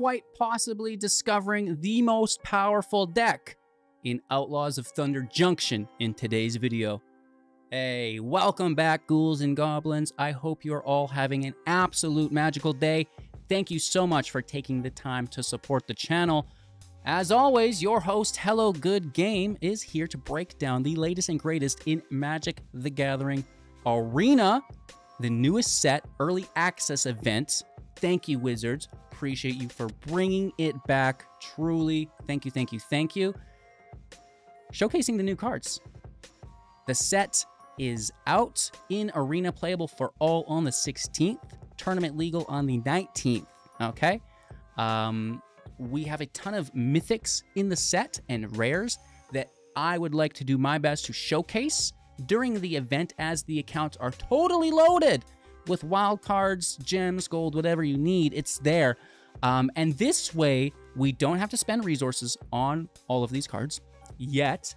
quite possibly discovering the most powerful deck in Outlaws of Thunder Junction in today's video. Hey, welcome back, ghouls and goblins. I hope you're all having an absolute magical day. Thank you so much for taking the time to support the channel. As always, your host, Hello Good Game, is here to break down the latest and greatest in Magic the Gathering Arena, the newest set early access event. Thank you, Wizards. Appreciate you for bringing it back. Truly, thank you, thank you, thank you. Showcasing the new cards. The set is out in arena playable for all on the 16th, tournament legal on the 19th. Okay. Um, we have a ton of mythics in the set and rares that I would like to do my best to showcase during the event as the accounts are totally loaded with wild cards, gems, gold, whatever you need. It's there. Um, and this way, we don't have to spend resources on all of these cards yet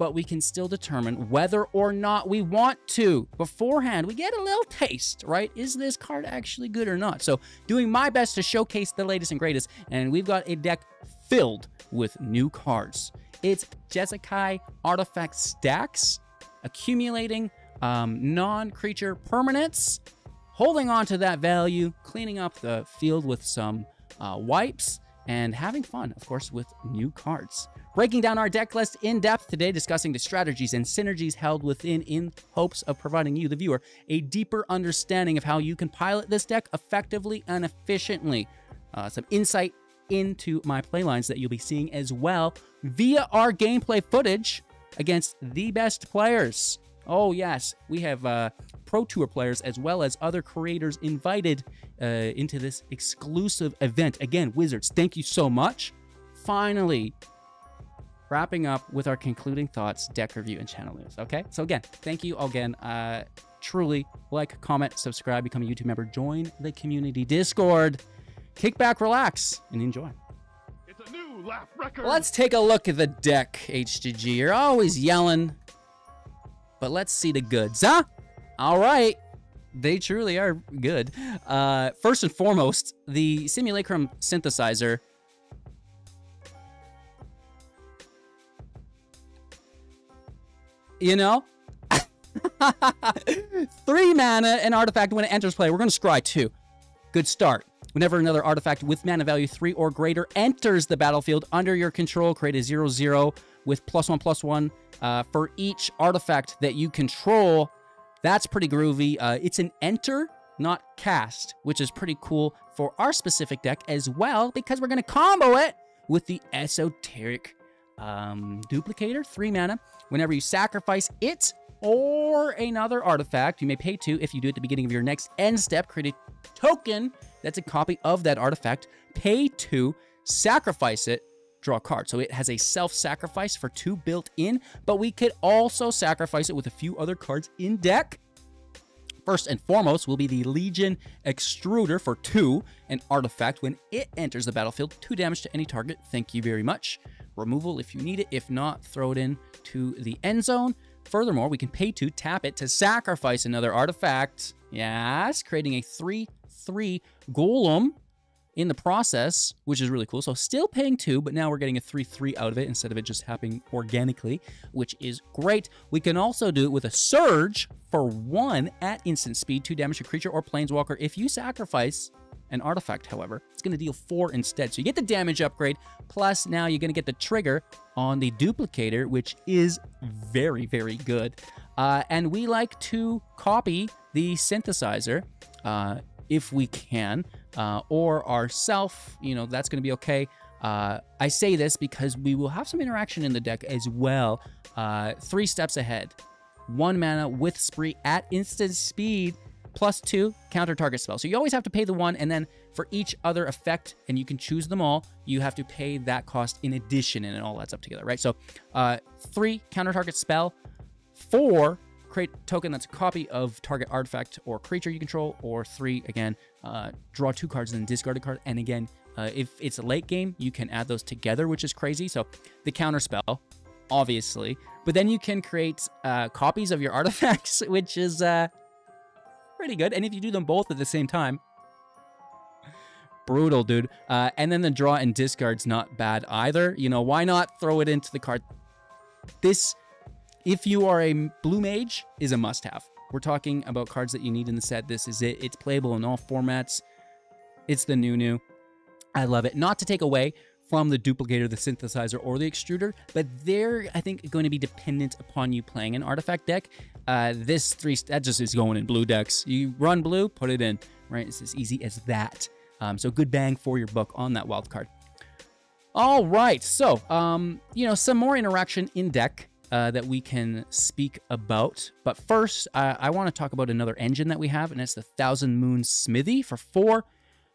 but we can still determine whether or not we want to. Beforehand, we get a little taste, right? Is this card actually good or not? So doing my best to showcase the latest and greatest, and we've got a deck filled with new cards. It's Jeskai Artifact Stacks, accumulating um, non-creature permanents, holding on to that value, cleaning up the field with some uh, wipes, and having fun, of course, with new cards. Breaking down our deck list in depth today, discussing the strategies and synergies held within in hopes of providing you, the viewer, a deeper understanding of how you can pilot this deck effectively and efficiently. Uh, some insight into my playlines that you'll be seeing as well via our gameplay footage against the best players. Oh, yes, we have uh, Pro Tour players as well as other creators invited uh, into this exclusive event. Again, Wizards, thank you so much. Finally, wrapping up with our concluding thoughts, deck review, and channel news. Okay, so again, thank you again. Uh, truly, like, comment, subscribe, become a YouTube member, join the community Discord, kick back, relax, and enjoy. It's a new laugh record. Let's take a look at the deck, HGG. You're always yelling, but let's see the goods, huh? All right. They truly are good. Uh, first and foremost, the Simulacrum synthesizer you know? Three mana, an artifact when it enters play. We're going to scry two. Good start. Whenever another artifact with mana value 3 or greater enters the battlefield under your control, create a 0-0 with plus 1 plus 1 uh, for each artifact that you control. That's pretty groovy. Uh, it's an enter, not cast, which is pretty cool for our specific deck as well, because we're going to combo it with the Esoteric um, Duplicator, 3 mana. Whenever you sacrifice it or another artifact, you may pay two. If you do it at the beginning of your next end step, create a token that's a copy of that artifact. Pay two, sacrifice it, draw a card. So it has a self-sacrifice for two built in, but we could also sacrifice it with a few other cards in deck. First and foremost will be the Legion Extruder for two, an artifact. When it enters the battlefield, two damage to any target. Thank you very much removal if you need it. If not, throw it in to the end zone. Furthermore, we can pay to tap it to sacrifice another artifact. Yes, creating a 3-3 golem in the process, which is really cool. So still paying two, but now we're getting a 3-3 out of it instead of it just happening organically, which is great. We can also do it with a surge for one at instant speed, two damage to creature or planeswalker if you sacrifice an artifact, however. It's going to deal four instead. So you get the damage upgrade, plus now you're going to get the trigger on the duplicator, which is very, very good. Uh, and we like to copy the synthesizer uh, if we can, uh, or ourself, you know, that's going to be okay. Uh, I say this because we will have some interaction in the deck as well. Uh, three steps ahead. One mana with Spree at instant speed plus two counter target spell. So you always have to pay the one, and then for each other effect, and you can choose them all, you have to pay that cost in addition, and it all adds up together, right? So uh, three counter target spell, four create token that's a copy of target artifact or creature you control, or three, again, uh, draw two cards and then discard a card. And again, uh, if it's a late game, you can add those together, which is crazy. So the counter spell, obviously, but then you can create uh, copies of your artifacts, which is uh, pretty good. And if you do them both at the same time, brutal, dude. Uh, and then the draw and discard's not bad either. You know, why not throw it into the card? This, if you are a blue mage, is a must-have. We're talking about cards that you need in the set. This is it. It's playable in all formats. It's the new new. I love it. Not to take away from the duplicator, the synthesizer, or the extruder, but they're, I think, going to be dependent upon you playing an artifact deck. Uh, this three, that just is going in blue decks. You run blue, put it in, right? It's as easy as that. Um, so good bang for your buck on that wild card. All right, so, um, you know, some more interaction in deck uh, that we can speak about. But first, uh, I want to talk about another engine that we have, and it's the Thousand Moon Smithy for four.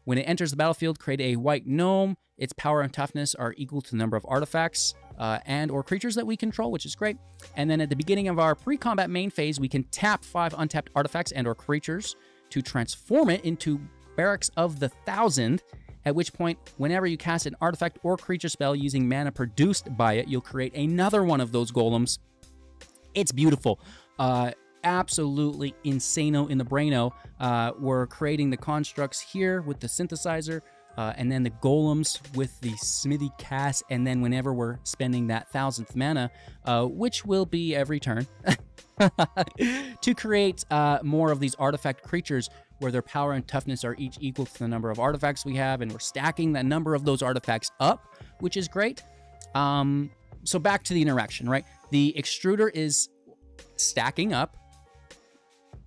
When it enters the battlefield, create a white gnome. Its power and toughness are equal to the number of artifacts uh, and or creatures that we control, which is great. And then at the beginning of our pre-combat main phase, we can tap five untapped artifacts and or creatures to transform it into Barracks of the Thousand, at which point, whenever you cast an artifact or creature spell using mana produced by it, you'll create another one of those golems. It's beautiful. Uh, absolutely insano in the braino. Uh, we're creating the constructs here with the synthesizer, uh, and then the golems with the smithy cast, and then whenever we're spending that thousandth mana, uh, which will be every turn, to create uh, more of these artifact creatures where their power and toughness are each equal to the number of artifacts we have, and we're stacking that number of those artifacts up, which is great. Um, so back to the interaction, right? The extruder is stacking up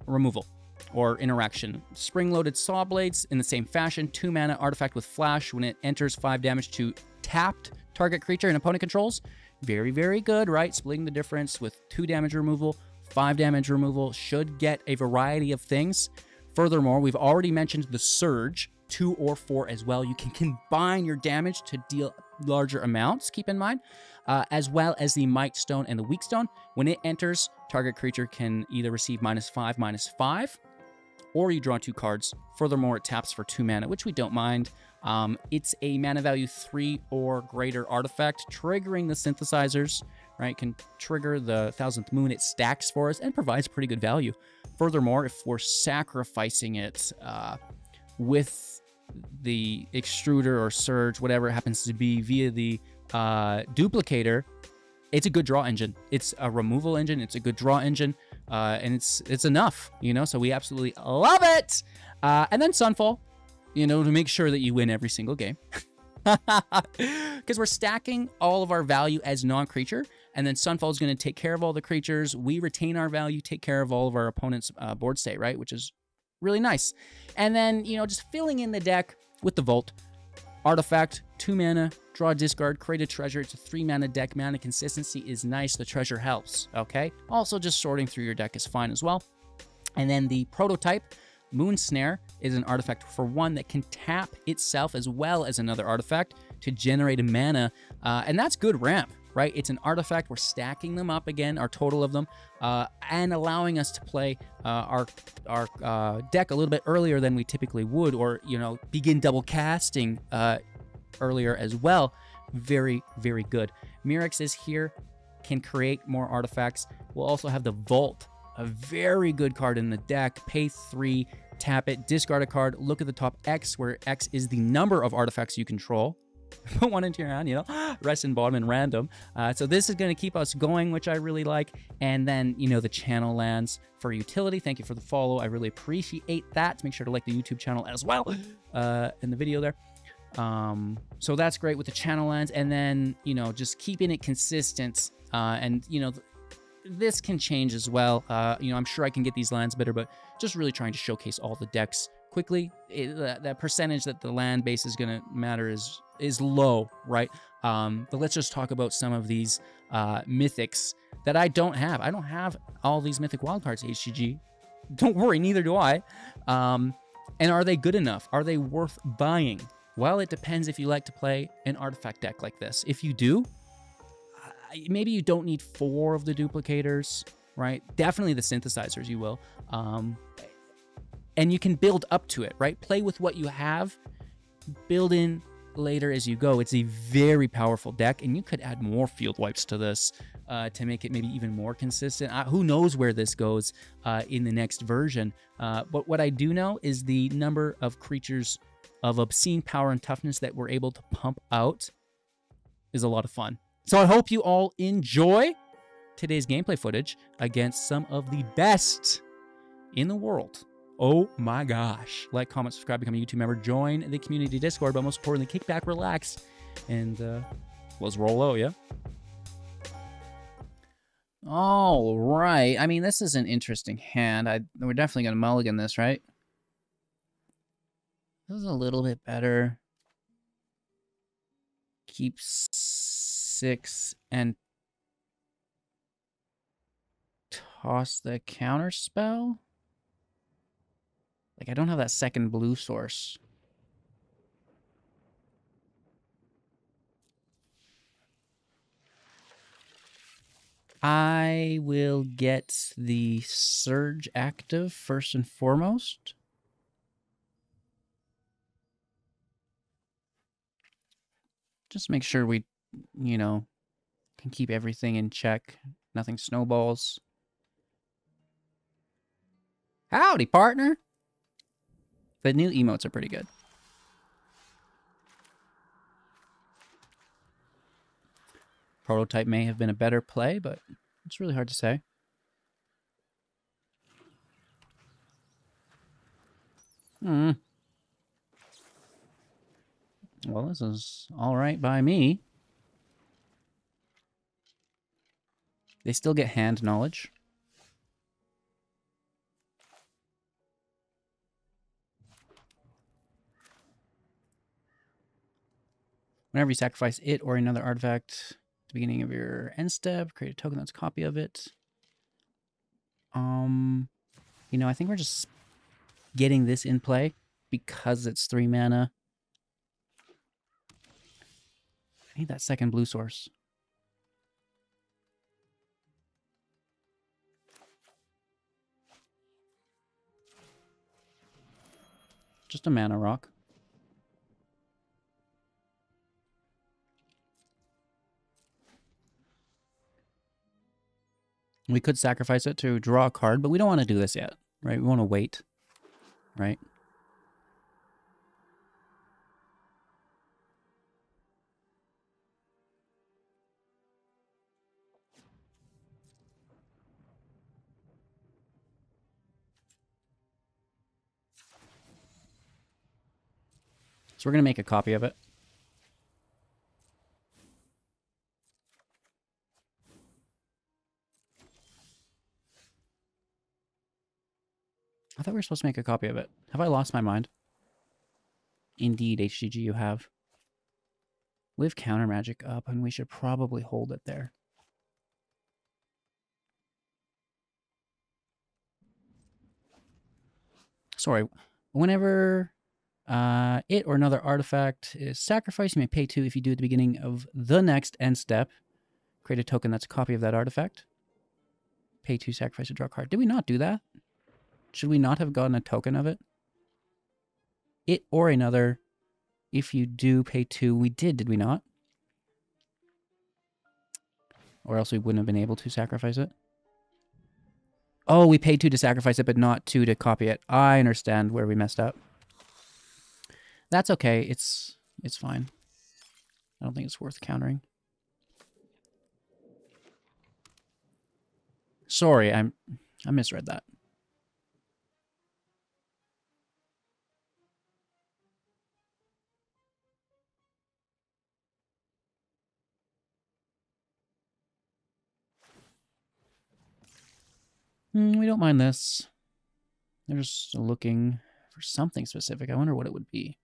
removal or interaction. Spring-loaded saw blades in the same fashion. Two mana artifact with flash. When it enters, five damage to tapped target creature and opponent controls. Very, very good, right? Splitting the difference with two damage removal, five damage removal. Should get a variety of things. Furthermore, we've already mentioned the Surge, two or four as well. You can combine your damage to deal larger amounts, keep in mind, uh, as well as the Mightstone and the Weakstone. When it enters, target creature can either receive minus five, minus five, or you draw two cards. Furthermore, it taps for two mana, which we don't mind. Um, it's a mana value three or greater artifact, triggering the synthesizers, right? Can trigger the Thousandth Moon. It stacks for us and provides pretty good value. Furthermore, if we're sacrificing it uh, with the extruder or surge, whatever it happens to be, via the uh, duplicator, it's a good draw engine. It's a removal engine. It's a good draw engine, uh, and it's it's enough, you know. So we absolutely love it. Uh, and then Sunfall, you know, to make sure that you win every single game, because we're stacking all of our value as non-creature, and then Sunfall is going to take care of all the creatures. We retain our value, take care of all of our opponent's uh, board state, right? Which is really nice. And then you know, just filling in the deck with the Vault artifact, two mana, draw discard, create a treasure. It's a three mana deck. Mana consistency is nice. The treasure helps, okay? Also, just sorting through your deck is fine as well. And then the prototype, Moonsnare, is an artifact for one that can tap itself as well as another artifact to generate a mana. Uh, and that's good ramp, right? It's an artifact. We're stacking them up again, our total of them, uh, and allowing us to play uh, our our uh, deck a little bit earlier than we typically would, or you know, begin double casting uh, earlier as well. Very, very good. Mirrex is here, can create more artifacts. We'll also have the Vault, a very good card in the deck. Pay three, tap it, discard a card, look at the top X, where X is the number of artifacts you control. Put one into your hand, you know, rest in bottom and random. Uh, so this is going to keep us going, which I really like. And then, you know, the channel lands for utility. Thank you for the follow. I really appreciate that. Make sure to like the YouTube channel as well uh, in the video there. Um, so that's great with the channel lands, and then you know just keeping it consistent. Uh, and you know th this can change as well. Uh, you know I'm sure I can get these lands better, but just really trying to showcase all the decks quickly. It, that, that percentage that the land base is going to matter is is low, right? Um, but let's just talk about some of these uh, mythics that I don't have. I don't have all these mythic wildcards, HGG. Don't worry, neither do I. Um, and are they good enough? Are they worth buying? Well, it depends if you like to play an artifact deck like this. If you do, maybe you don't need four of the duplicators, right? Definitely the synthesizers you will. Um, and you can build up to it, right? Play with what you have, build in later as you go. It's a very powerful deck, and you could add more field wipes to this uh, to make it maybe even more consistent. Uh, who knows where this goes uh, in the next version? Uh, but what I do know is the number of creatures of obscene power and toughness that we're able to pump out is a lot of fun. So I hope you all enjoy today's gameplay footage against some of the best in the world. Oh my gosh. Like, comment, subscribe, become a YouTube member, join the community Discord, but most importantly, kick back, relax, and uh, let's roll out, yeah? All right. I mean, this is an interesting hand. I We're definitely going to mulligan this, right? This is a little bit better. Keep six and toss the counter spell. Like, I don't have that second blue source. I will get the Surge active first and foremost. Just make sure we, you know, can keep everything in check. Nothing snowballs. Howdy, partner. The new emotes are pretty good. Prototype may have been a better play, but it's really hard to say. Hmm. Well, this is all right by me. They still get hand knowledge. Whenever you sacrifice it or another artifact at the beginning of your end step, create a token that's a copy of it. Um, you know, I think we're just getting this in play because it's three mana. I need that second blue source. Just a mana rock. We could sacrifice it to draw a card, but we don't want to do this yet, right? We want to wait, right? So we're going to make a copy of it. I thought we were supposed to make a copy of it. Have I lost my mind? Indeed, HGG, you have. We have counter magic up, and we should probably hold it there. Sorry. Whenever uh, it or another artifact is sacrificed, you may pay two if you do at the beginning of the next end step. Create a token that's a copy of that artifact. Pay two, sacrifice a draw card. Did we not do that? Should we not have gotten a token of it? It or another. If you do pay two, we did, did we not? Or else we wouldn't have been able to sacrifice it. Oh, we paid two to sacrifice it, but not two to copy it. I understand where we messed up. That's okay. It's it's fine. I don't think it's worth countering. Sorry, I'm I misread that. Mm, we don't mind this. They're just looking for something specific. I wonder what it would be.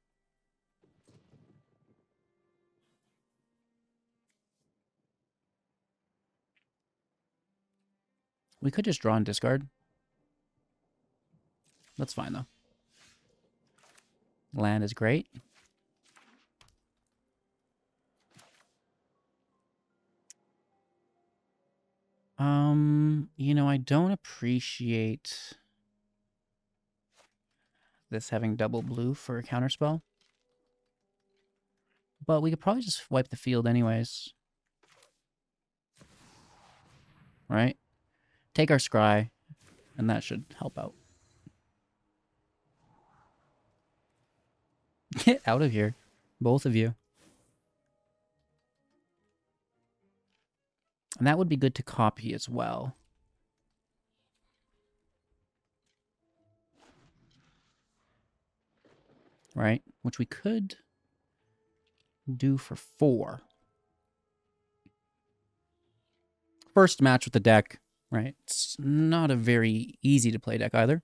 We could just draw and discard. That's fine, though. Land is great. Um, you know, I don't appreciate this having double blue for a counterspell. But we could probably just wipe the field anyways. Right? take our scry, and that should help out. Get out of here. Both of you. And that would be good to copy as well. Right? Which we could do for four. First match with the deck, right? It's not a very easy to play deck either.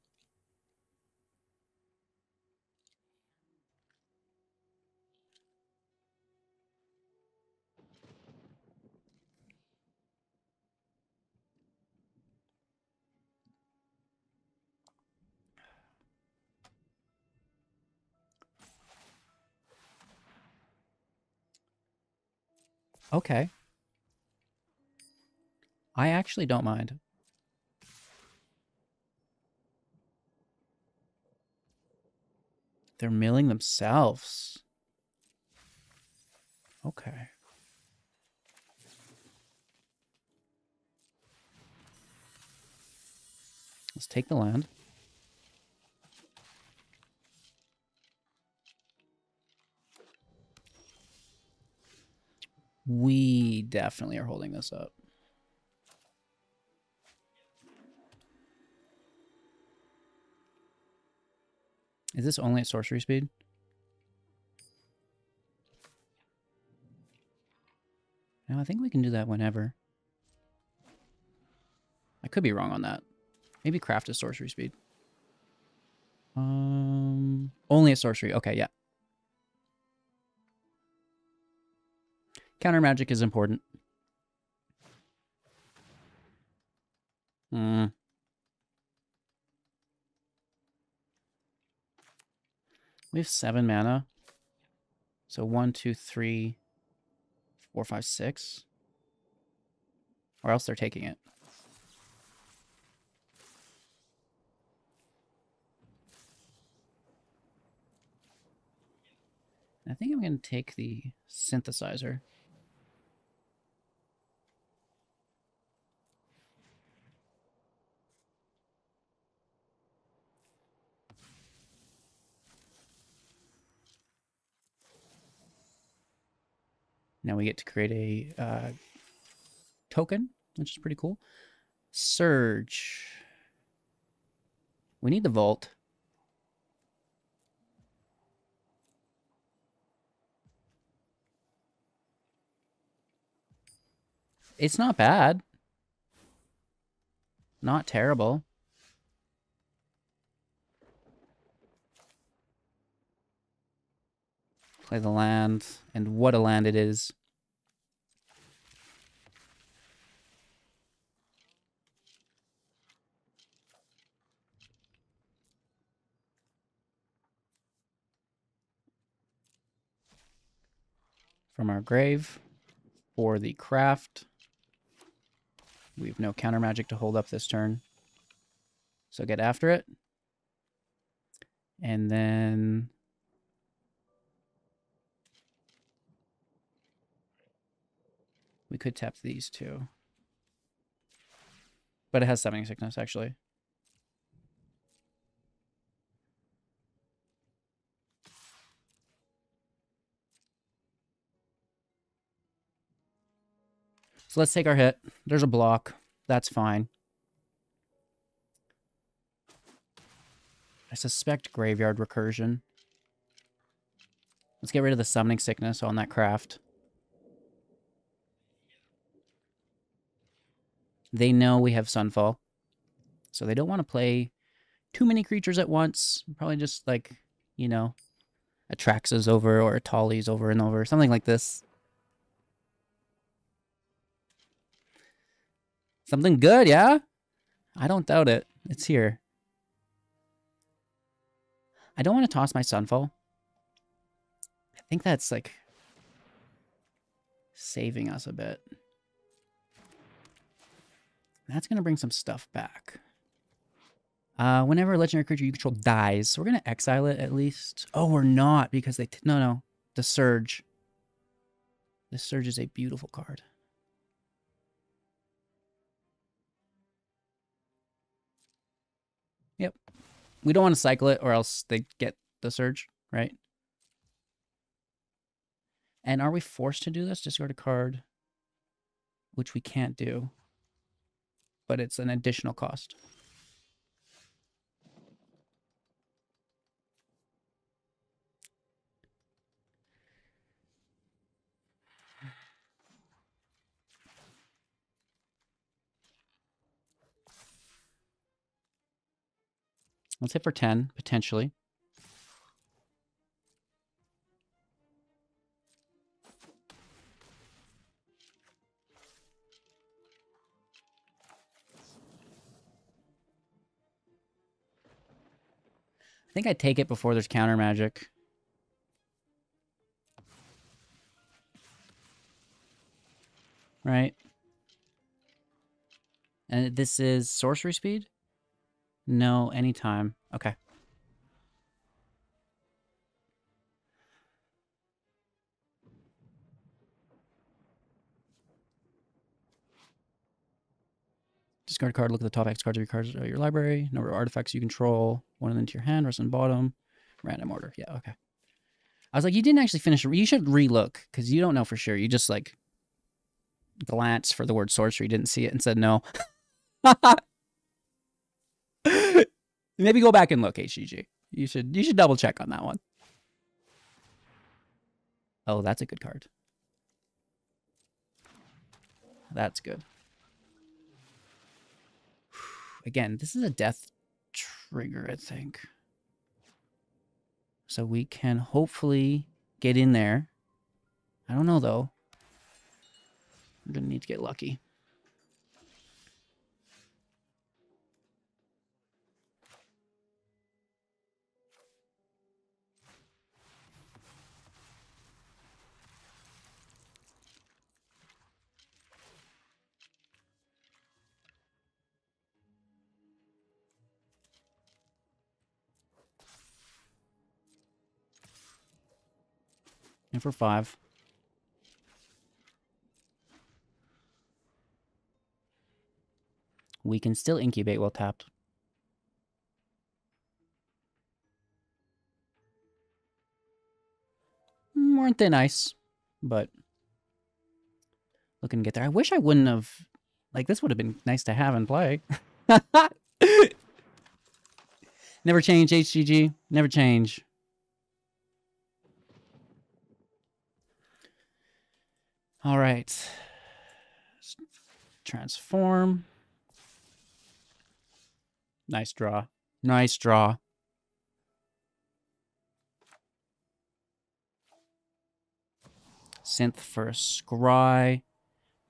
Okay. I actually don't mind. They're milling themselves. Okay. Let's take the land. We definitely are holding this up. Is this only at sorcery speed? No, I think we can do that whenever. I could be wrong on that. Maybe craft is sorcery speed. Um, only at sorcery. Okay, yeah. Counter magic is important. Hmm. We have seven mana. So one, two, three, four, five, six. Or else they're taking it. I think I'm going to take the synthesizer. Now we get to create a uh, token, which is pretty cool. Surge. We need the vault. It's not bad. Not terrible. Play the land, and what a land it is. From our grave for the craft. We have no counter magic to hold up this turn. So get after it. And then We could tap these two. But it has summoning sickness, actually. So let's take our hit. There's a block. That's fine. I suspect graveyard recursion. Let's get rid of the summoning sickness on that craft. They know we have Sunfall. So they don't want to play too many creatures at once. Probably just like, you know, a Traxa's over or a Tali's over and over. Something like this. Something good, yeah? I don't doubt it. It's here. I don't want to toss my Sunfall. I think that's like saving us a bit. That's going to bring some stuff back. Uh, whenever a legendary creature you control dies, so we're going to exile it at least. Oh, we're not because they... no, no. The Surge. The Surge is a beautiful card. Yep. We don't want to cycle it or else they get the Surge, right? And are we forced to do this? Discard a card, which we can't do, but it's an additional cost. Let's hit for 10, potentially. I think I take it before there's counter magic. Right? And this is sorcery speed? No, anytime. Okay. Discard card, look at the top X cards of your cards of your library, number of artifacts you control, one of them to your hand, rest on bottom, random order. Yeah, okay. I was like, you didn't actually finish. You should relook because you don't know for sure. You just like glance for the word sorcery, didn't see it, and said no. Maybe go back and look, HGG. You should you should double check on that one. Oh, that's a good card. That's good. Again, this is a death trigger, I think. So we can hopefully get in there. I don't know, though. I'm going to need to get lucky. And for five. We can still incubate while tapped. Hmm, Weren't they nice? But looking to get there. I wish I wouldn't have. Like, this would have been nice to have in play. Never change, HGG. Never change. All right. Transform. Nice draw. Nice draw. Synth for scry.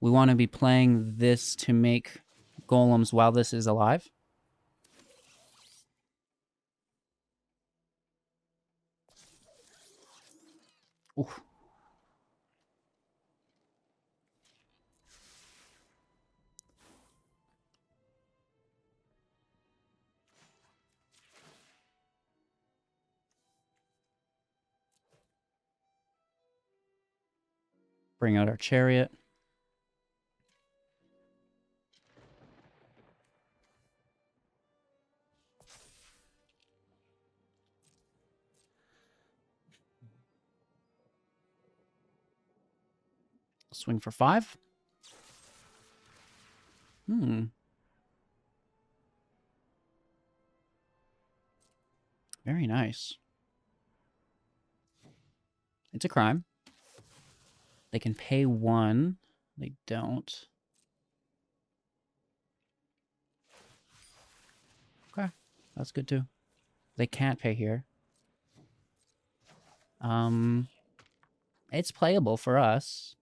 We want to be playing this to make golems while this is alive. Ooh. Bring out our chariot. Swing for five. Hmm. Very nice. It's a crime. They can pay one. They don't. Okay, that's good too. They can't pay here. Um, it's playable for us.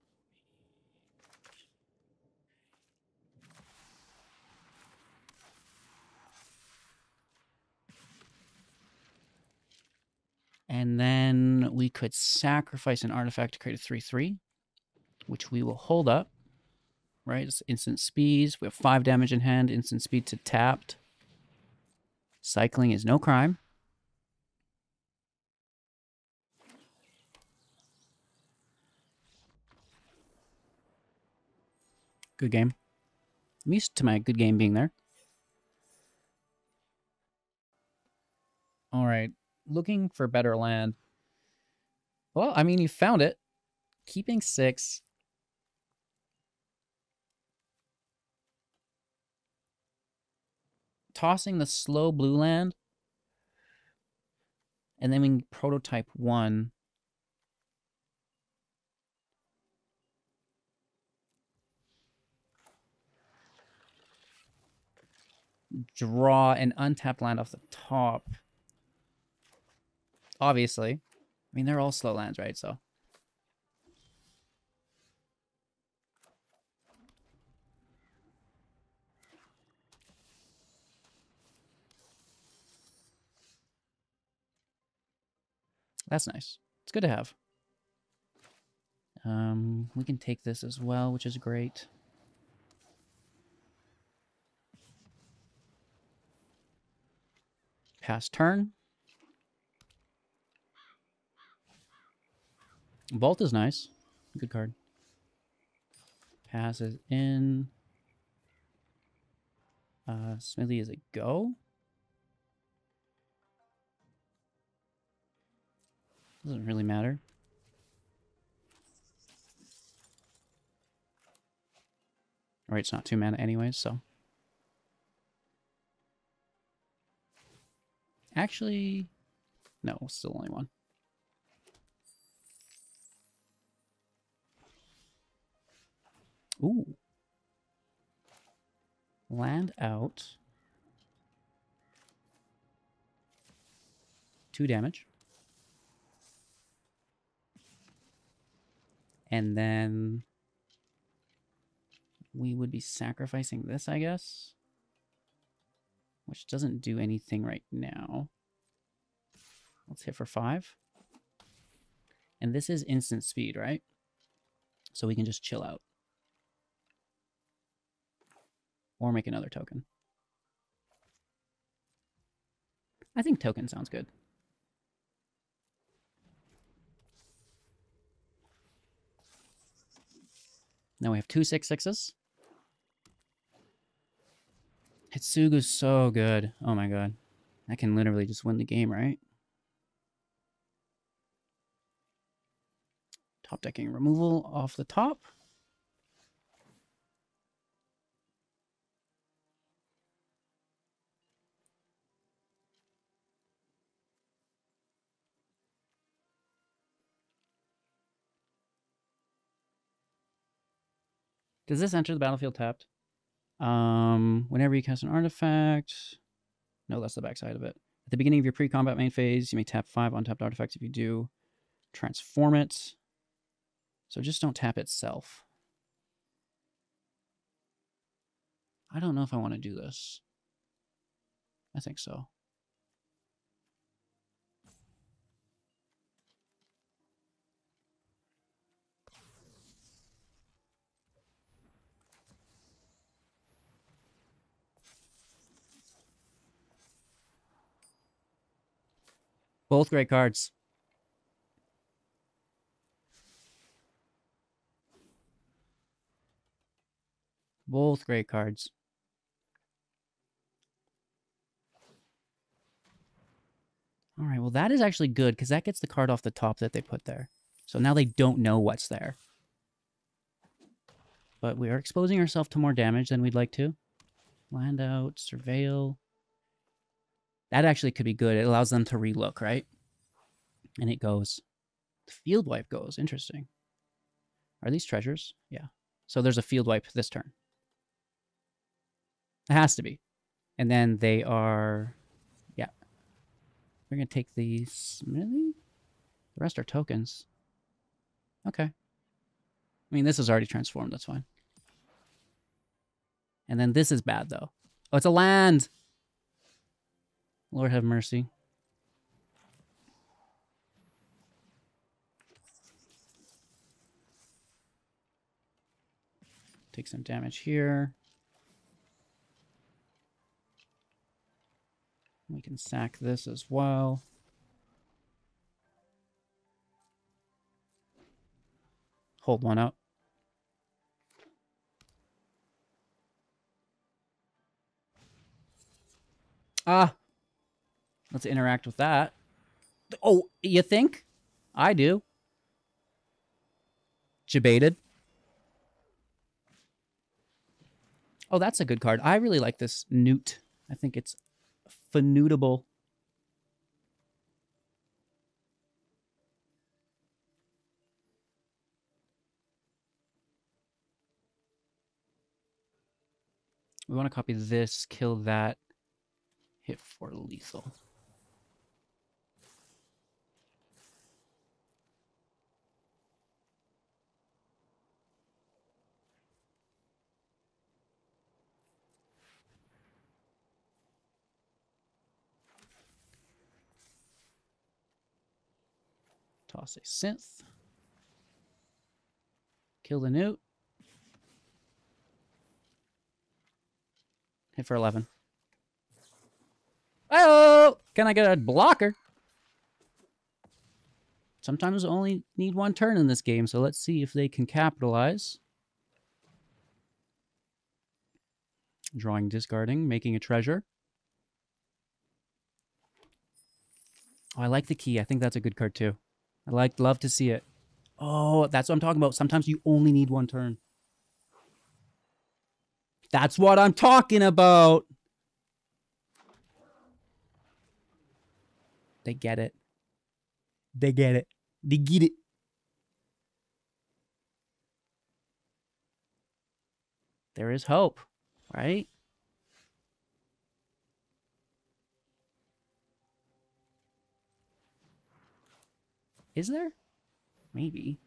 And then we could sacrifice an artifact to create a 3-3 which we will hold up. Right, it's instant speeds. We have five damage in hand, instant speed to tapped. Cycling is no crime. Good game. I'm used to my good game being there. All right, looking for better land. Well, I mean, you found it. keeping six. Tossing the slow blue land. And then we prototype one. Draw an untapped land off the top. Obviously. I mean, they're all slow lands, right? So. That's nice. It's good to have. Um, we can take this as well, which is great. Pass turn. Bolt is nice. Good card. Passes in. Uh, Smithy is a go. Doesn't really matter. Alright, it's not two mana anyways, so. Actually, no, still only one. Ooh. Land out. Two damage. And then we would be sacrificing this, I guess. Which doesn't do anything right now. Let's hit for five. And this is instant speed, right? So we can just chill out. Or make another token. I think token sounds good. Now we have two six sixes. Hitsugu's so good. Oh my god. I can literally just win the game, right? Top decking removal off the top. Does this enter the battlefield tapped? Um, whenever you cast an artifact. No, that's the backside of it. At the beginning of your pre-combat main phase, you may tap five untapped artifacts. If you do, transform it. So just don't tap itself. I don't know if I want to do this. I think so. Both great cards. Both great cards. All right, well, that is actually good because that gets the card off the top that they put there. So now they don't know what's there. But we are exposing ourselves to more damage than we'd like to. Land out, surveil. That actually could be good. It allows them to relook, right? And it goes. The field wipe goes. Interesting. Are these treasures? Yeah. So there's a field wipe this turn. It has to be. And then they are... Yeah. We're going to take these... Really? The rest are tokens. Okay. I mean, this is already transformed. That's fine. And then this is bad, though. Oh, it's a land! Lord have mercy. Take some damage here. We can sack this as well. Hold one up. Ah, Let's interact with that. Oh, you think? I do. Jebaited. Oh, that's a good card. I really like this Newt. I think it's fanutable. We want to copy this, kill that, hit for lethal. Toss a synth. Kill the newt. Hit for 11. Oh! Can I get a blocker? Sometimes only need one turn in this game, so let's see if they can capitalize. Drawing, discarding, making a treasure. Oh, I like the key. I think that's a good card too. I like, love to see it. Oh, that's what I'm talking about. Sometimes you only need one turn. That's what I'm talking about. They get it. They get it. They get it. There is hope, right? Is there? Maybe.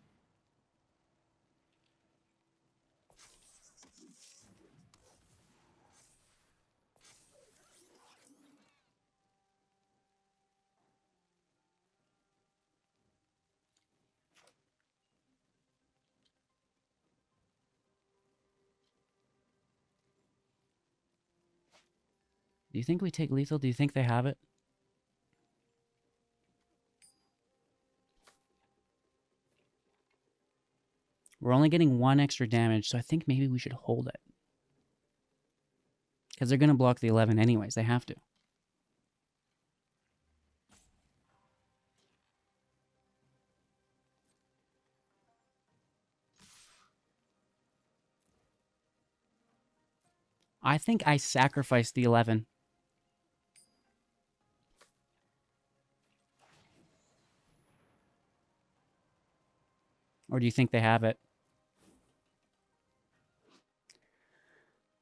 Do you think we take lethal? Do you think they have it? We're only getting one extra damage, so I think maybe we should hold it. Because they're going to block the 11 anyways. They have to. I think I sacrificed the 11. Or do you think they have it?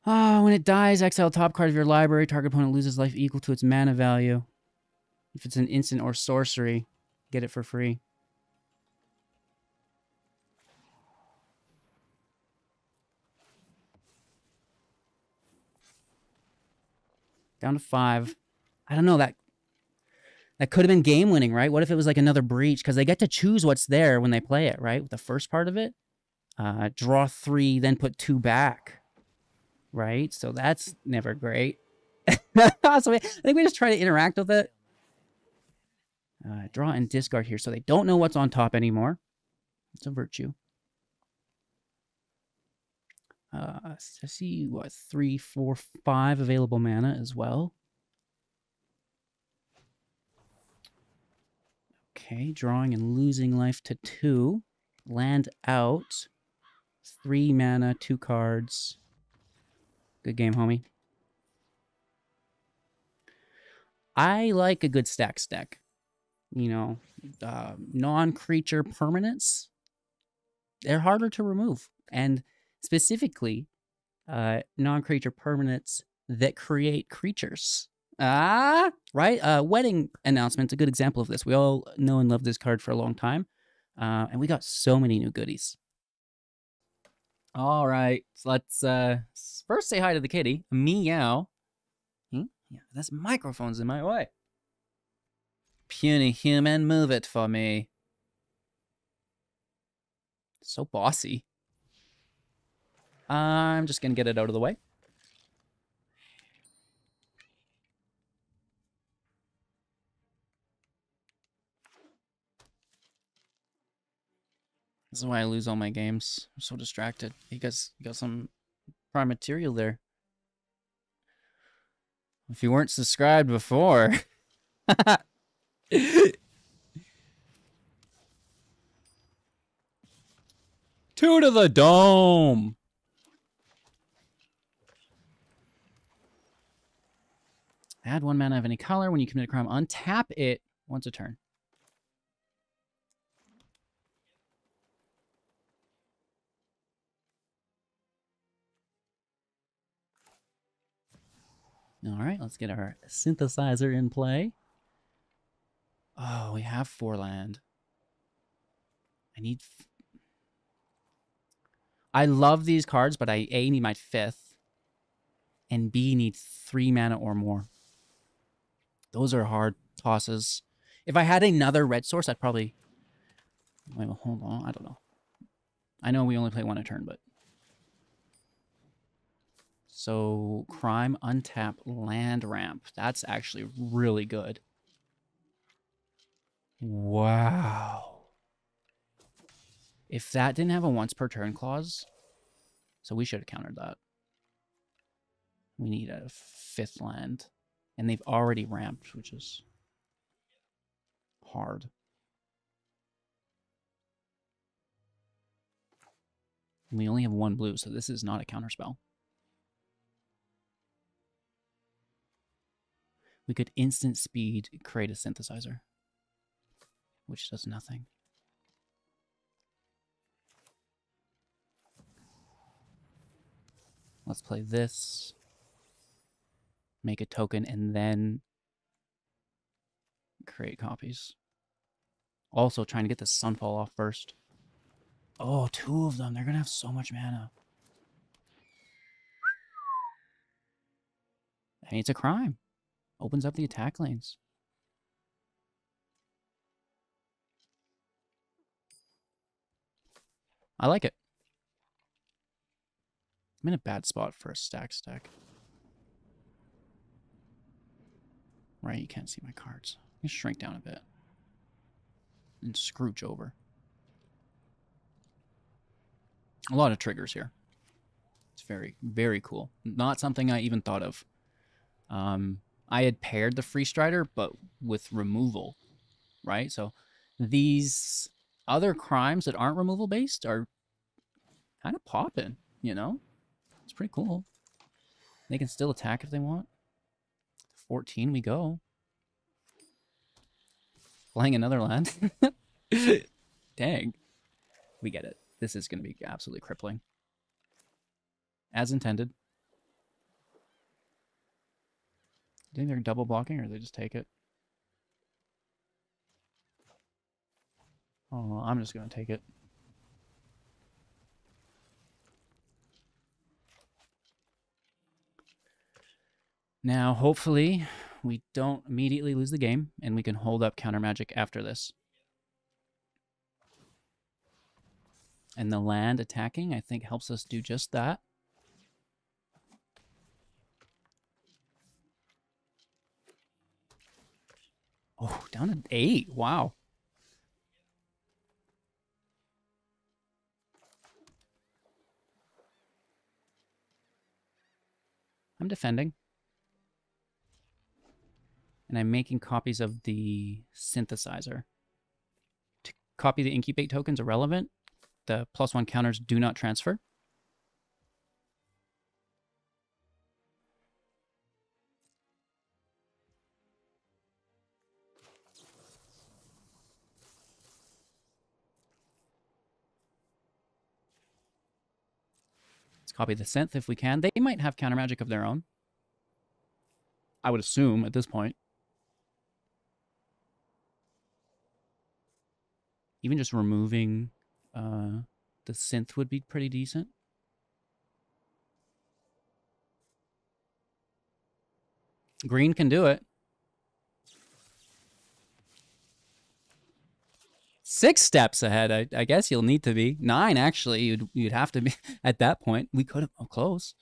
Ah, when it dies, exile top card of your library. Target opponent loses life equal to its mana value. If it's an instant or sorcery, get it for free. Down to five. I don't know that. That could have been game winning, right? What if it was like another breach? Because they get to choose what's there when they play it, right? With the first part of it, uh, draw three, then put two back, right? So that's never great. so I think we just try to interact with it. Uh, draw and discard here, so they don't know what's on top anymore. It's a virtue. Uh, I see what three, four, five available mana as well. Okay, drawing and losing life to two. Land out. Three mana, two cards. Good game, homie. I like a good stack stack. You know, uh, non-creature permanents. They're harder to remove. And specifically uh, non-creature permanents that create creatures. Ah, right. Uh, wedding announcement's a good example of this. We all know and love this card for a long time, uh, and we got so many new goodies. All right, so let's uh, first say hi to the kitty. Meow. Hmm? Yeah, that's microphones in my way. Puny human, move it for me. So bossy. I'm just to get it out of the way. This is why I lose all my games. I'm so distracted. Guys you got some prime material there. If you weren't subscribed before. Two to the dome. Add one mana of any color when you commit a crime. Untap it once a turn. All right, let's get our synthesizer in play. Oh, we have four land. I need. I love these cards, but I A need my fifth, and B need three mana or more. Those are hard tosses. If I had another red source, I'd probably. Wait, hold on. I don't know. I know we only play one a turn, but. So, crime, untap, land ramp. That's actually really good. Wow. If that didn't have a once per turn clause, so we should have countered that. We need a fifth land. And they've already ramped, which is hard. And we only have one blue, so this is not a counterspell. We could instant speed create a synthesizer, which does nothing. Let's play this. Make a token and then create copies. Also trying to get the sunfall off first. Oh, two of them. They're going to have so much mana. Mean, it's a crime. Opens up the attack lanes. I like it. I'm in a bad spot for a stack stack. Right, you can't see my cards. Let me shrink down a bit. And scrooge over. A lot of triggers here. It's very, very cool. Not something I even thought of. Um, I had paired the Freestrider, but with removal, right? So these other crimes that aren't removal based are kind of popping, you know? It's pretty cool. They can still attack if they want. 14 we go. Playing another land? Dang. We get it. This is going to be absolutely crippling. As intended. Do you think they're double blocking or they just take it? Oh, I'm just going to take it. Now, hopefully, we don't immediately lose the game, and we can hold up counter magic after this. And the land attacking, I think, helps us do just that. Oh, down to eight. Wow. I'm defending. And I'm making copies of the synthesizer. To copy the incubate tokens irrelevant. The plus one counters do not transfer. Copy the synth if we can. They might have counter magic of their own. I would assume at this point. Even just removing uh, the synth would be pretty decent. Green can do it. Six steps ahead. I, I guess you'll need to be nine. Actually, you'd you'd have to be at that point. We could have oh, close.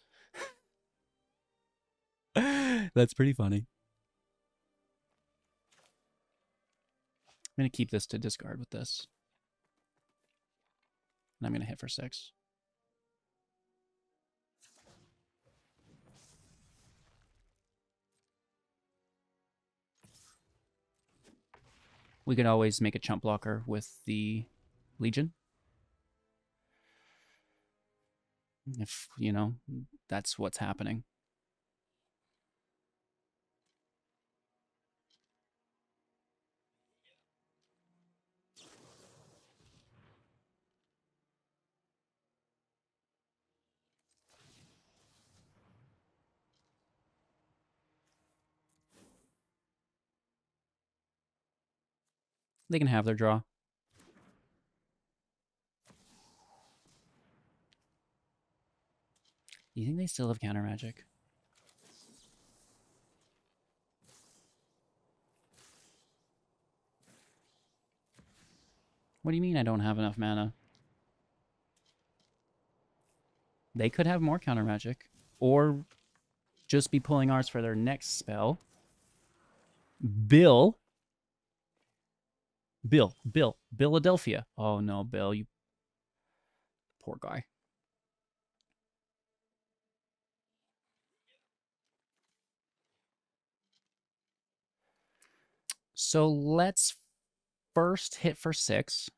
That's pretty funny. I'm gonna keep this to discard with this. And I'm gonna hit for six. We can always make a chump blocker with the Legion. If, you know, that's what's happening. They can have their draw. Do You think they still have counter magic? What do you mean I don't have enough mana? They could have more counter magic. Or just be pulling ours for their next spell. Bill Bill, Bill, Philadelphia. Oh no, Bill, you poor guy. So let's first hit for six.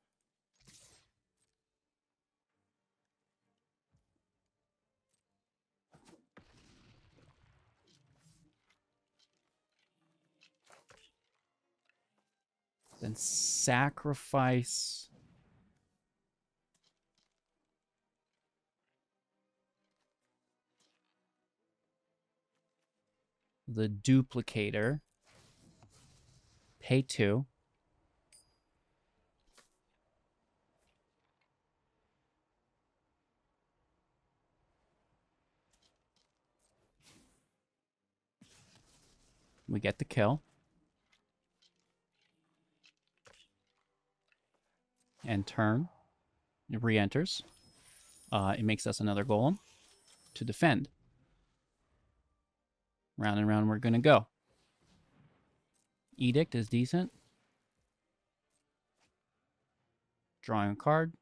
Then sacrifice. The duplicator. Pay two. We get the kill. And turn. It re-enters. Uh, it makes us another golem to defend. Round and round we're going to go. Edict is decent. Drawing a card.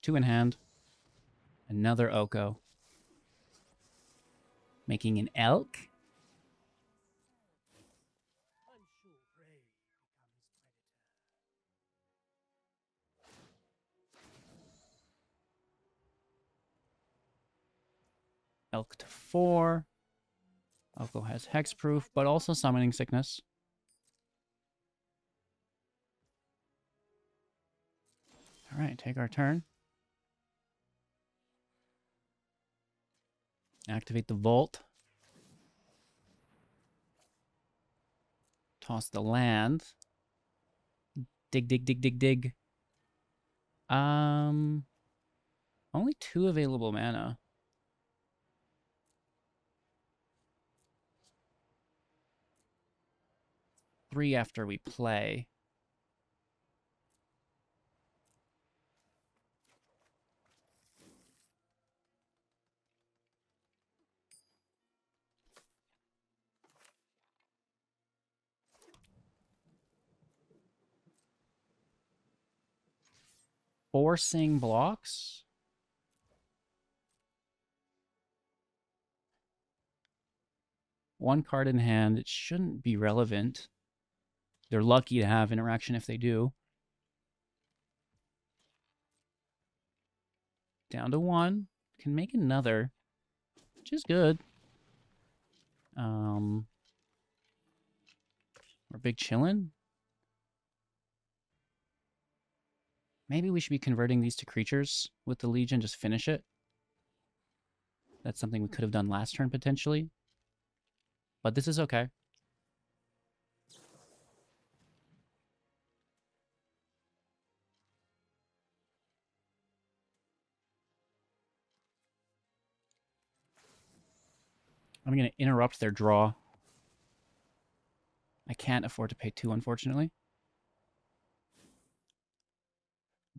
Two in hand. Another Oko. Making an elk. Elk to four. Oko has hexproof, but also summoning sickness. All right, take our turn. Activate the vault. Toss the land. Dig, dig, dig, dig, dig. Um, only two available mana. Three after we play. Forcing blocks? One card in hand, it shouldn't be relevant. They're lucky to have interaction if they do. Down to one. Can make another, which is good. Um, we're big chillin'. Maybe we should be converting these to creatures with the Legion, just finish it. That's something we could have done last turn, potentially. But this is okay. I'm going to interrupt their draw. I can't afford to pay two, unfortunately.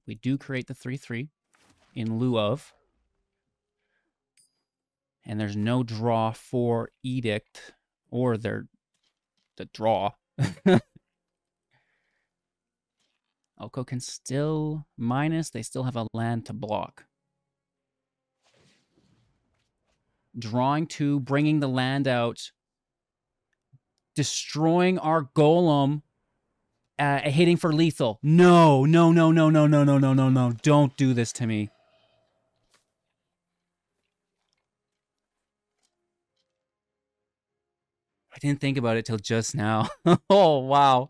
We do create the 3-3 in lieu of. And there's no draw for Edict or their the draw. Oko can still minus. They still have a land to block. drawing two, bringing the land out, destroying our golem, uh, hitting for lethal. No, no, no, no, no, no, no, no, no, no. Don't do this to me. I didn't think about it till just now. oh, wow.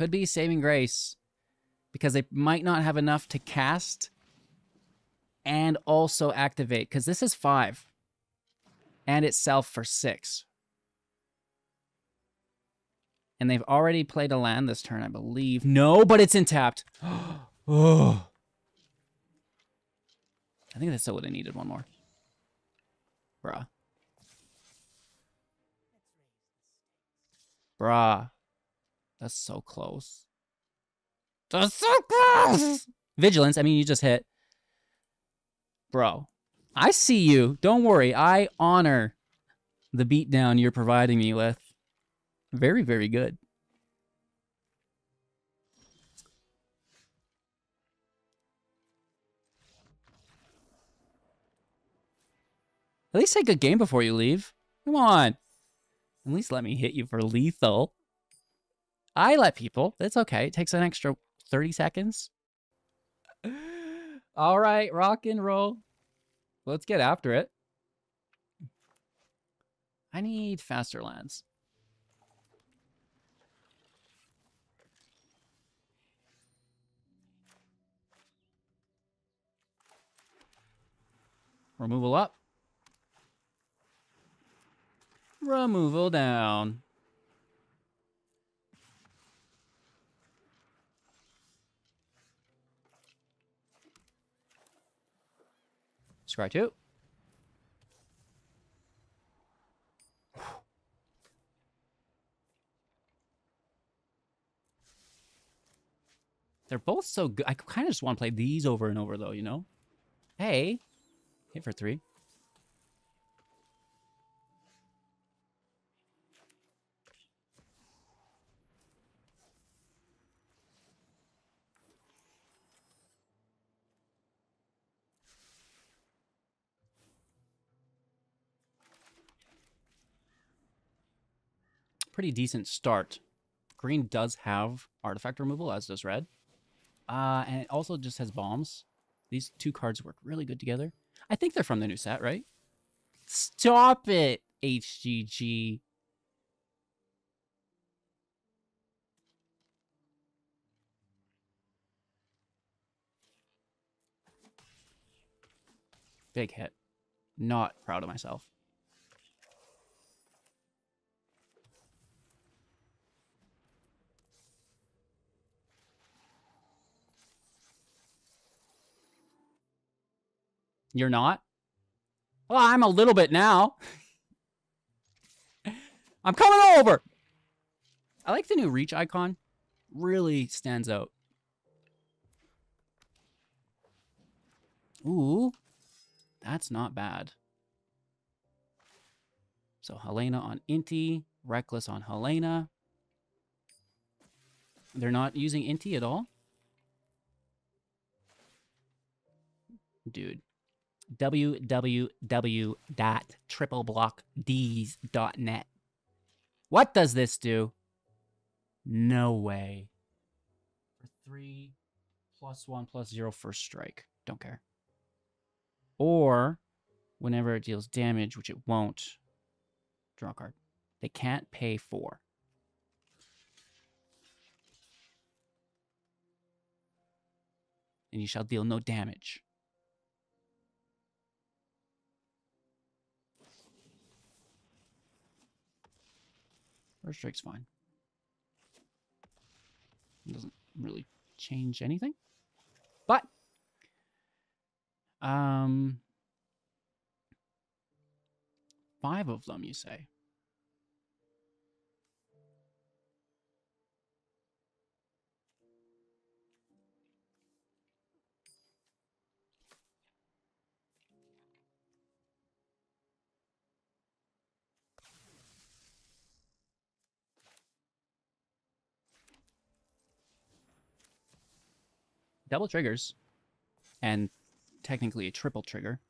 Could be saving grace. Because they might not have enough to cast and also activate. Because this is five. And itself for six. And they've already played a land this turn, I believe. No, but it's intapped. oh. I think that's still would have needed one more. Bruh. Bruh. That's so close. That's so close! Vigilance, I mean, you just hit. Bro, I see you. Don't worry. I honor the beatdown you're providing me with. Very, very good. At least take a game before you leave. Come on. At least let me hit you for lethal. I let people. It's okay. It takes an extra 30 seconds. All right, rock and roll. Let's get after it. I need faster lands. Removal up. Removal down. Scry two. They're both so good. I kind of just want to play these over and over, though, you know? Hey, hit for three. Pretty decent start. Green does have artifact removal, as does red. Uh, and it also just has bombs. These two cards work really good together. I think they're from the new set, right? Stop it, HGG. Big hit. Not proud of myself. You're not? Well, I'm a little bit now. I'm coming over. I like the new reach icon. Really stands out. Ooh, that's not bad. So Helena on Inti, Reckless on Helena. They're not using Inti at all? Dude, www.tripleblockds.net. What does this do? No way. For three, plus one, plus zero first strike. Don't care. Or whenever it deals damage, which it won't, draw a card. They can't pay four. And you shall deal no damage. First strike's fine. It doesn't really change anything. But um five of them you say. Double triggers, and technically a triple trigger.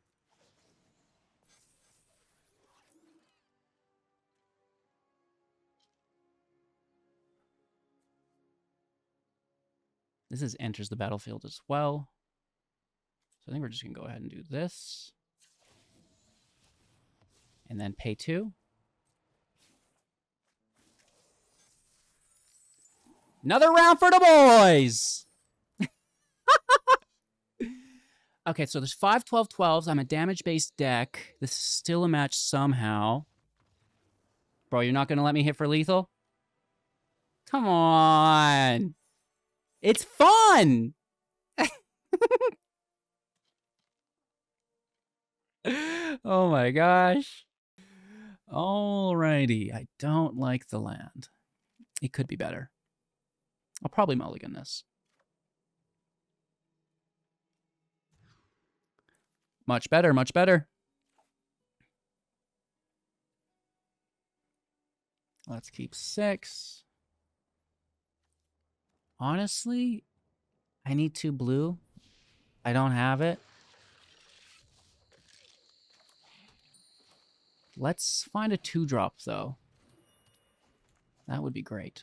This is enters the battlefield as well. So I think we're just going to go ahead and do this. And then pay two. Another round for the boys! Okay, so there's five 12 12s. I'm a damage-based deck. This is still a match somehow. Bro, you're not going to let me hit for lethal? Come on! It's fun! oh my gosh. Alrighty, I don't like the land. It could be better. I'll probably mulligan this. Much better, much better. Let's keep six. Honestly, I need two blue. I don't have it. Let's find a two drop though. That would be great.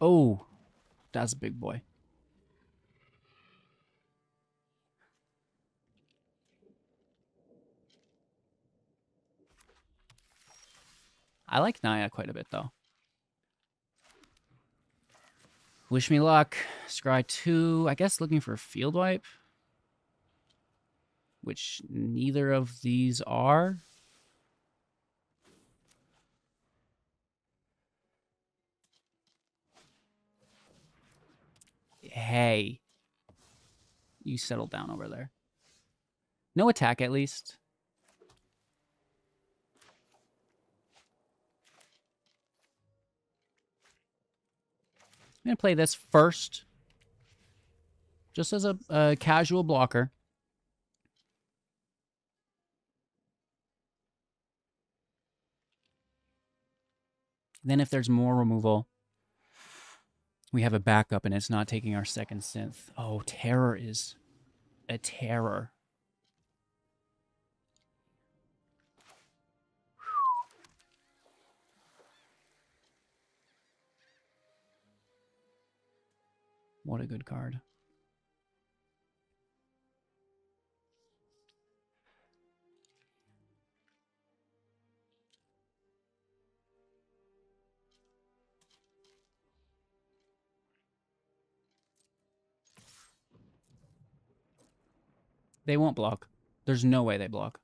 Oh, that's a big boy. I like Naya quite a bit, though. Wish me luck. Scry 2, I guess looking for a field wipe. Which neither of these are. Hey. You settle down over there. No attack, at least. I'm going to play this first. Just as a, a casual blocker. Then if there's more removal, we have a backup and it's not taking our second synth. Oh, terror is a terror. What a good card. They won't block. There's no way they block.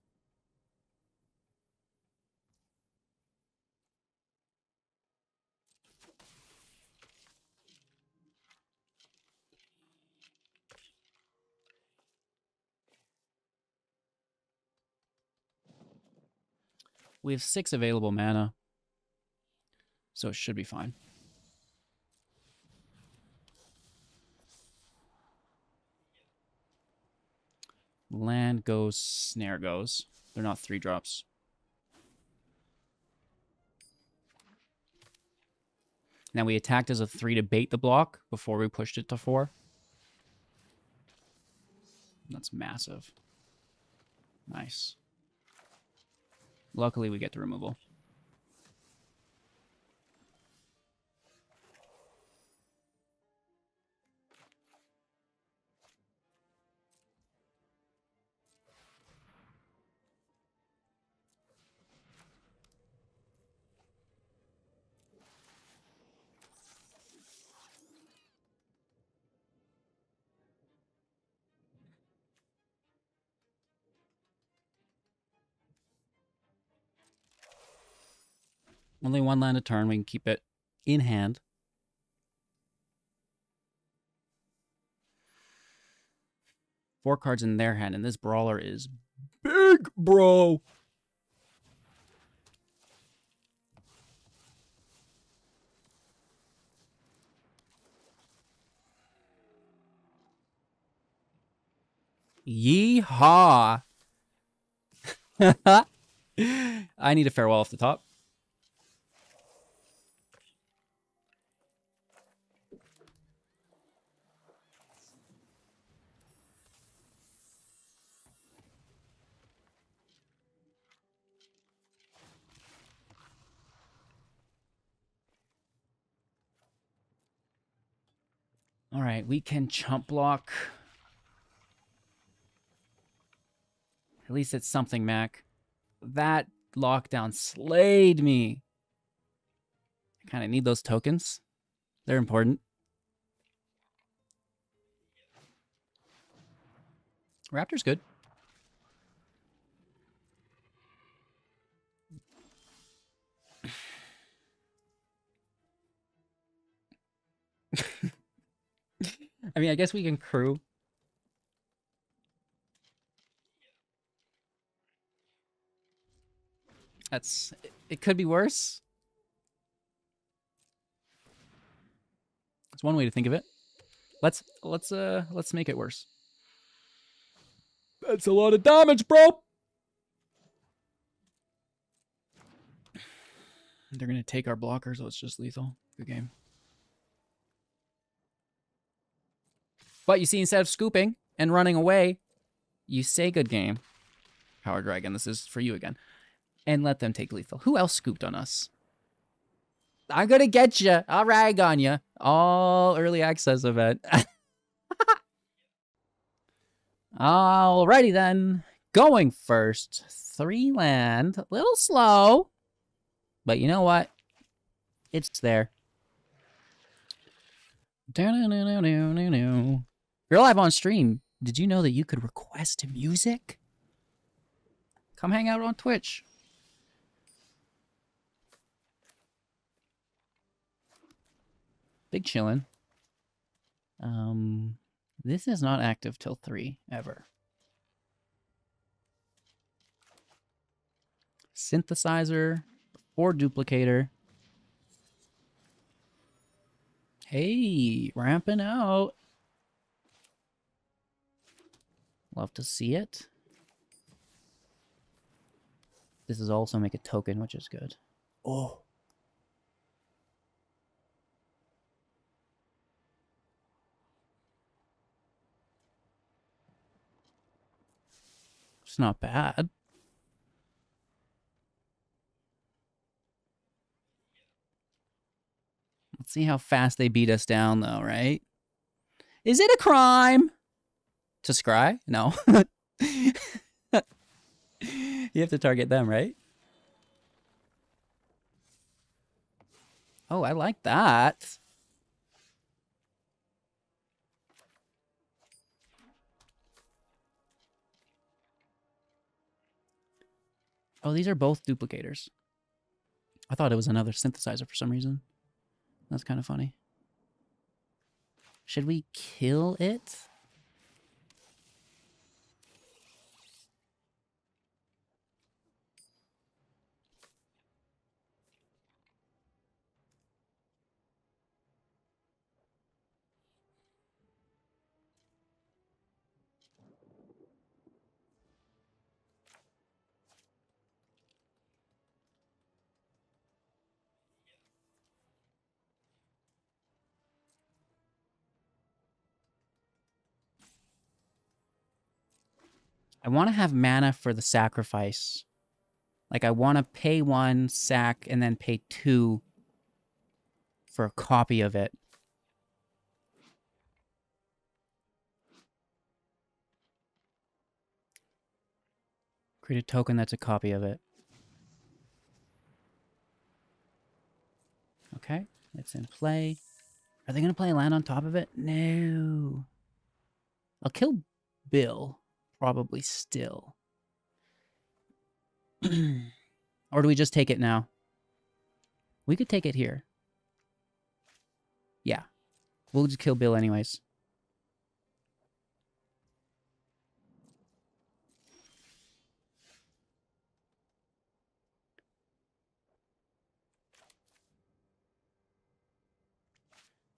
We have six available mana. So it should be fine. Land goes, snare goes. They're not three drops. Now we attacked as a three to bait the block before we pushed it to four. That's massive. Nice. Luckily, we get the removal. Only one land a turn. We can keep it in hand. Four cards in their hand, and this brawler is big, bro. Yeehaw. I need a farewell off the top. All right, we can chump block. At least it's something, Mac. That lockdown slayed me. I kind of need those tokens. They're important. Raptor's good. I mean, I guess we can crew. That's it could be worse. That's one way to think of it. Let's let's uh let's make it worse. That's a lot of damage, bro. They're gonna take our blocker, so it's just lethal. Good game. But you see, instead of scooping and running away, you say good game. Power Dragon, this is for you again. And let them take lethal. Who else scooped on us? I'm gonna get you. I'll rag on you. All early access event. Alrighty then. Going first. Three land. A little slow. But you know what? It's there. You're live on stream. Did you know that you could request music? Come hang out on Twitch. Big chillin'. Um, this is not active till 3, ever. Synthesizer, or duplicator. Hey, ramping out. Love to see it. This is also make a token, which is good. Oh. It's not bad. Let's see how fast they beat us down, though, right? Is it a crime to scry? No. you have to target them, right? Oh, I like that. Oh, these are both duplicators. I thought it was another synthesizer for some reason. That's kind of funny. Should we kill it? I want to have mana for the sacrifice. Like I want to pay one sack and then pay two for a copy of it. Create a token that's a copy of it. Okay, it's in play. Are they going to play land on top of it? No. I'll kill Bill probably still. or do we just take it now? We could take it here. Yeah. We'll just kill Bill anyways.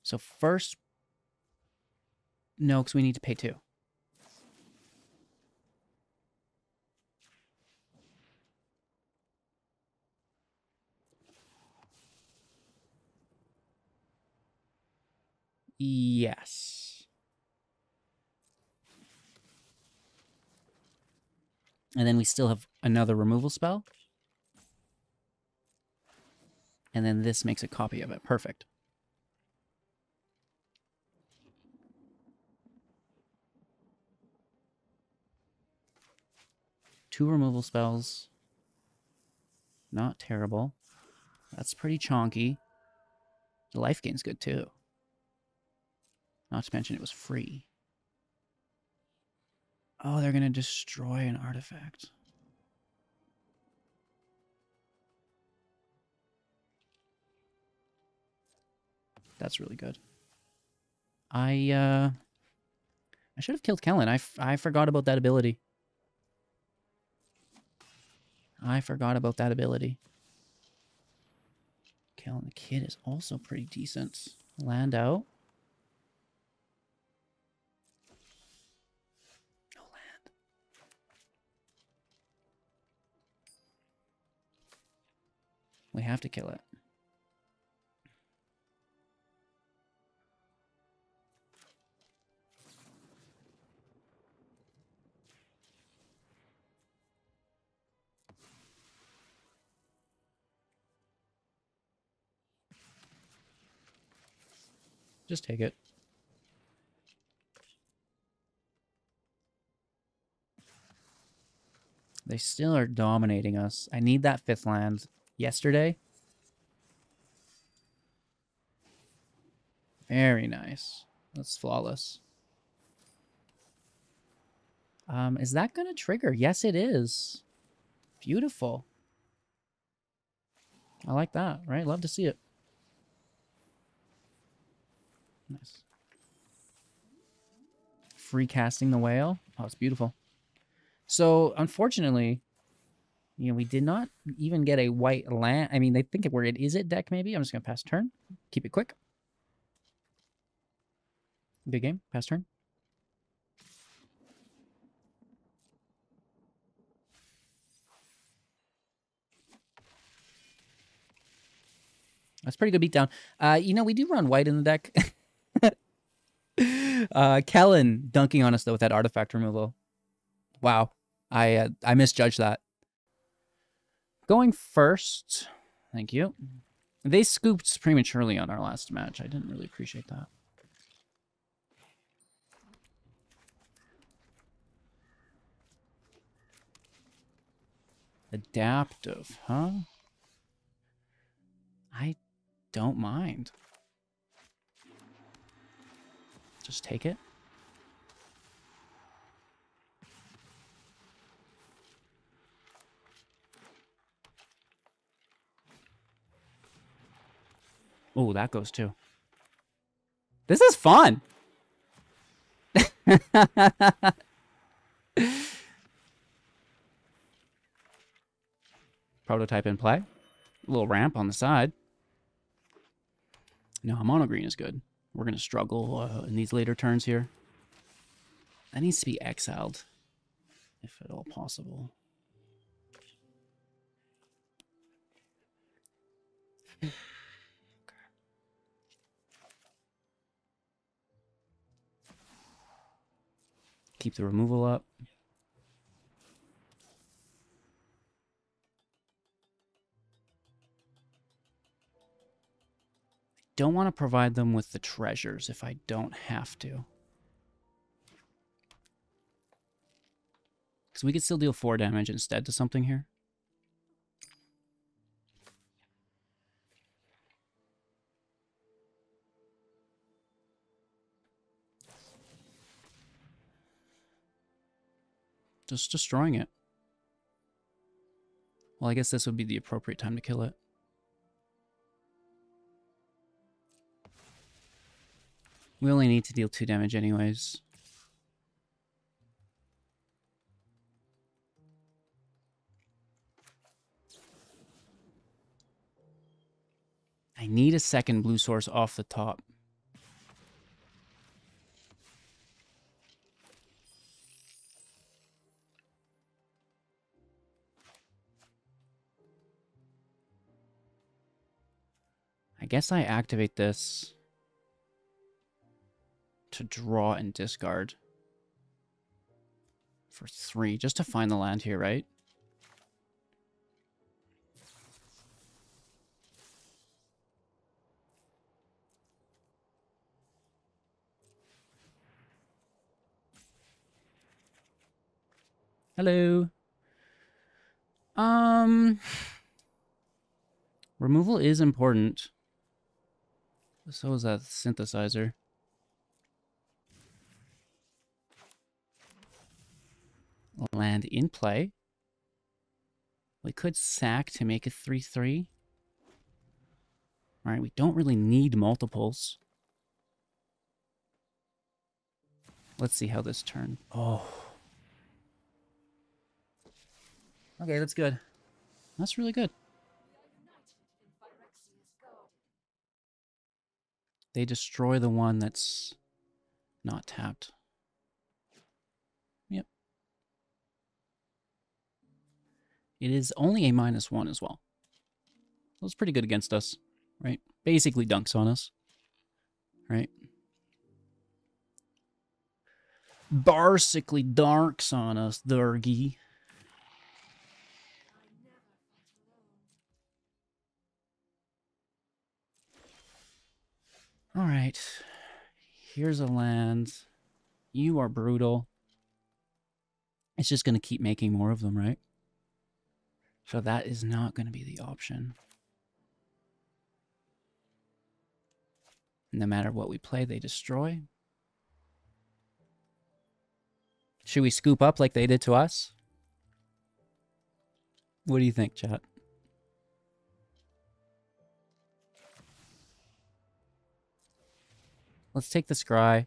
So first... No, because we need to pay two. Yes. And then we still have another removal spell. And then this makes a copy of it. Perfect. Two removal spells. Not terrible. That's pretty chonky. The life gain's good too. Not to mention it was free. Oh, they're going to destroy an artifact. That's really good. I, uh... I should have killed Kellan. I, I forgot about that ability. I forgot about that ability. Kellan the Kid is also pretty decent. Land out. We have to kill it. Just take it. They still are dominating us. I need that fifth land yesterday. Very nice. That's flawless. Um, is that going to trigger? Yes, it is. Beautiful. I like that, right? Love to see it. Nice. Free casting the whale. Oh, it's beautiful. So, unfortunately, you know, we did not even get a white land. I mean, they think where it is it deck, maybe. I'm just going to pass turn. Keep it quick. Good game. Pass turn. That's pretty good beatdown. Uh, you know, we do run white in the deck. uh, Kellan dunking on us though with that artifact removal. Wow, I uh, I misjudged that. Going first, thank you. They scooped prematurely on our last match. I didn't really appreciate that. Adaptive, huh? I don't mind. Just take it. Oh, that goes too. This is fun. Prototype in play. A little ramp on the side. No, mono green is good. We're going to struggle uh, in these later turns here. That needs to be exiled, if at all possible. Keep the removal up. I don't want to provide them with the treasures if I don't have to. Because we could still deal 4 damage instead to something here. Just destroying it. Well, I guess this would be the appropriate time to kill it. We only need to deal 2 damage anyways. I need a second blue source off the top. I guess I activate this. to draw and discard for three, just to find the land here, right? Hello. Um, removal is important. So is that synthesizer. Land in play. We could sack to make a 3-3. Alright, we don't really need multiples. Let's see how this turn. Oh. Okay, that's good. That's really good. They destroy the one that's not tapped. Yep. It is only a minus one as well. So it's pretty good against us, right? Basically dunks on us, right? Basically darks on us, Durgy. Right. Here's a land. You are brutal. It's just going to keep making more of them, right? So that is not going to be the option. No matter what we play, they destroy. Should we scoop up like they did to us? What do you think, chat? Let's take the scry.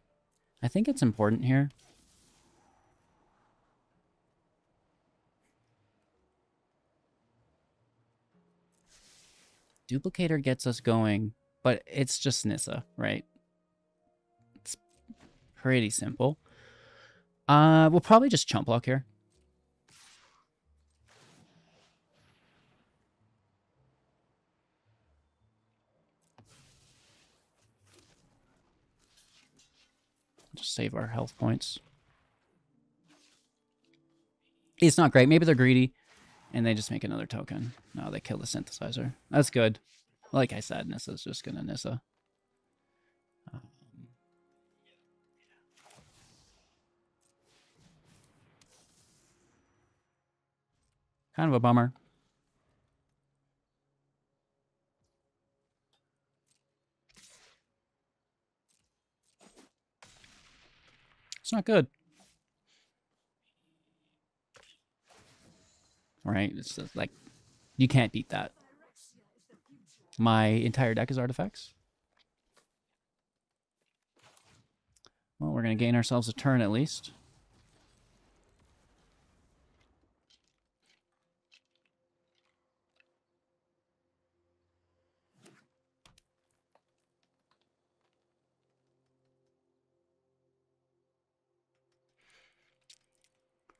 I think it's important here. Duplicator gets us going, but it's just Nissa, right? It's pretty simple. Uh, we'll probably just chump block here. Save our health points. It's not great. Maybe they're greedy and they just make another token. No, they kill the synthesizer. That's good. Like I said, Nissa's just to Nissa. Um, kind of a bummer. It's not good. Right? It's just like, you can't beat that. My entire deck is artifacts. Well, we're going to gain ourselves a turn at least.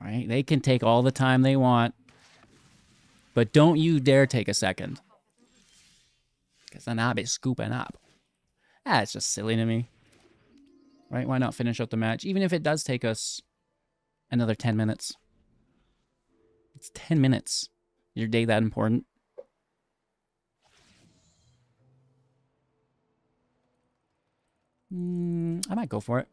Right? They can take all the time they want. But don't you dare take a second. Because then I'll be scooping up. Ah, it's just silly to me. Right? Why not finish up the match? Even if it does take us another 10 minutes. It's 10 minutes. Is your day that important? Mm, I might go for it.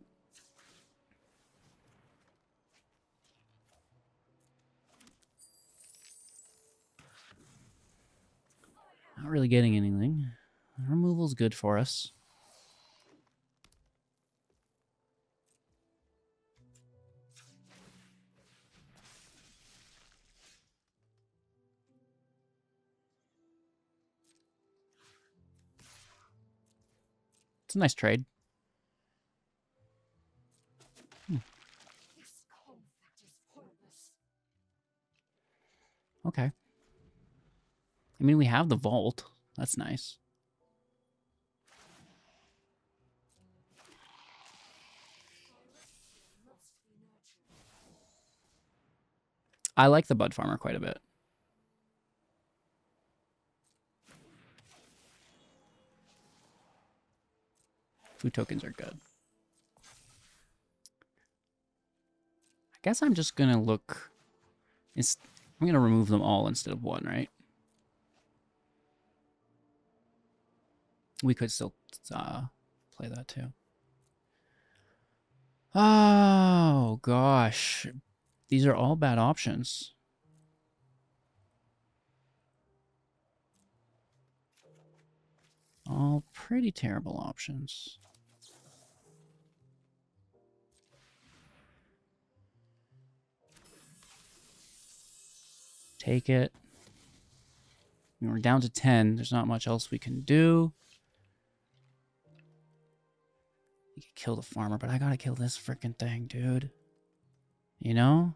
Not really getting anything. Removal's good for us. It's a nice trade. Hmm. Okay. I mean, we have the vault. That's nice. I like the Bud Farmer quite a bit. Food tokens are good. I guess I'm just gonna look. I'm gonna remove them all instead of one, right? We could still uh, play that too. Oh gosh, these are all bad options. All pretty terrible options. Take it. We're down to 10. There's not much else we can do. You could kill the farmer, but I gotta kill this freaking thing, dude. You know?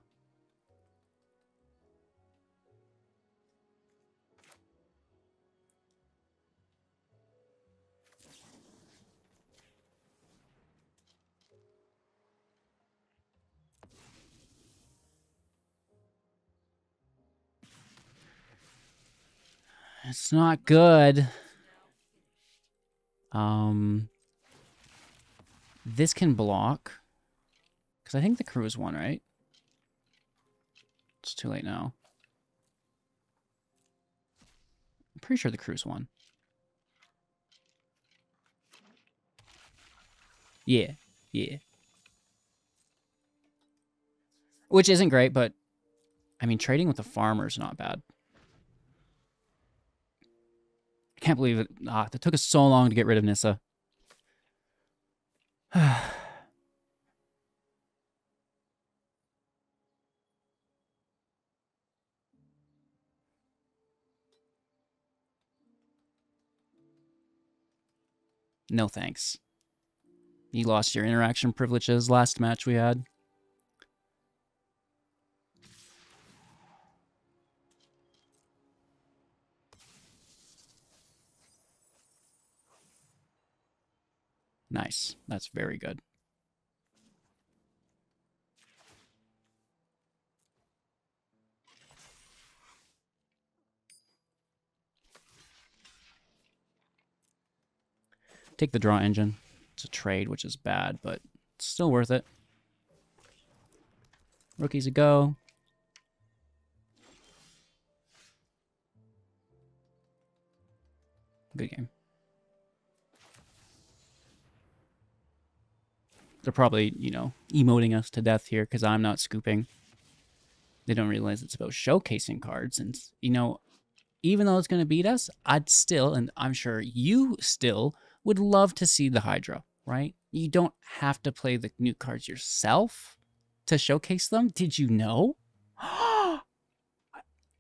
It's not good. Um, this can block. Because I think the crew is one, right? It's too late now. I'm pretty sure the crew's one. Yeah, yeah. Which isn't great, but I mean, trading with the farmer is not bad. I can't believe it. Ah, it took us so long to get rid of Nissa. no thanks. You lost your interaction privileges last match we had. Nice. That's very good. Take the draw engine. It's a trade, which is bad, but still worth it. Rookies a go. Good game. They're probably, you know, emoting us to death here because I'm not scooping. They don't realize it's about showcasing cards. And, you know, even though it's going to beat us, I'd still, and I'm sure you still, would love to see the Hydra, right? You don't have to play the new cards yourself to showcase them. Did you know?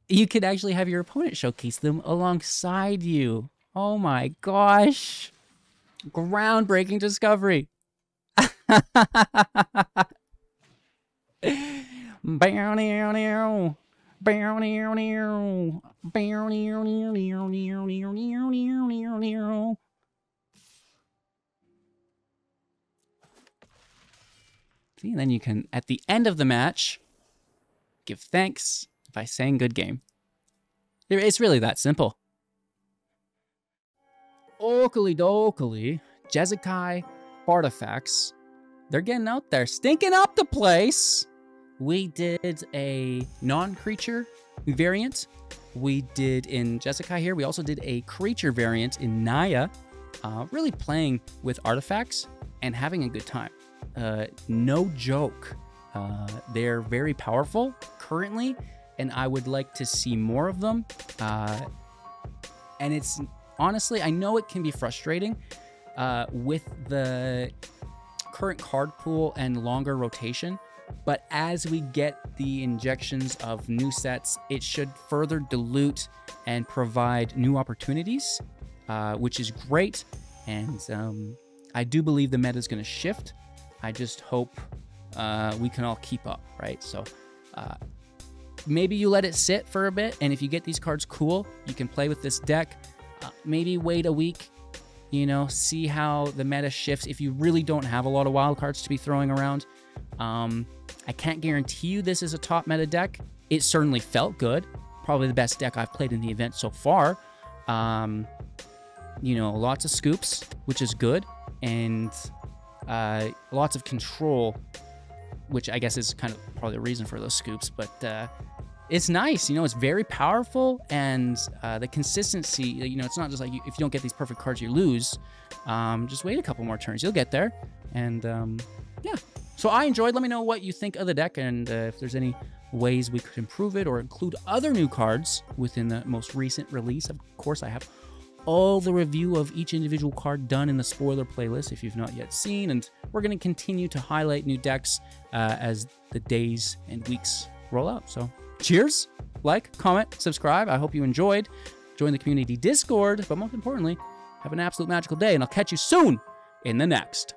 you could actually have your opponent showcase them alongside you. Oh my gosh. Groundbreaking discovery. See, and then you can, at the end of the match, give thanks by saying good game. It's really that simple. Oakley dokely, Jeskai artifacts they're getting out there, stinking up the place. We did a non-creature variant. We did in Jeskai here. We also did a creature variant in Naya. Uh, really playing with artifacts and having a good time. Uh, no joke. Uh, they're very powerful currently, and I would like to see more of them. Uh, and it's honestly, I know it can be frustrating uh, with the current card pool and longer rotation, but as we get the injections of new sets, it should further dilute and provide new opportunities, uh, which is great. And um, I do believe the meta is going to shift. I just hope uh, we can all keep up, right? So uh, maybe you let it sit for a bit, and if you get these cards cool, you can play with this deck. Uh, maybe wait a week you know, see how the meta shifts if you really don't have a lot of wild cards to be throwing around. Um, I can't guarantee you this is a top meta deck. It certainly felt good. Probably the best deck I've played in the event so far. Um, you know, lots of scoops, which is good, and uh, lots of control which I guess is kind of probably the reason for those scoops. But uh, it's nice, you know. It's very powerful, and uh, the consistency. You know, it's not just like you, if you don't get these perfect cards, you lose. Um, just wait a couple more turns, you'll get there, and um, yeah. So I enjoyed. Let me know what you think of the deck, and uh, if there's any ways we could improve it or include other new cards within the most recent release. Of course, I have all the review of each individual card done in the spoiler playlist if you've not yet seen, and we're going to continue to highlight new decks uh, as the days and weeks roll out. So, cheers, like, comment, subscribe. I hope you enjoyed. Join the community Discord, but most importantly, have an absolute magical day, and I'll catch you soon in the next.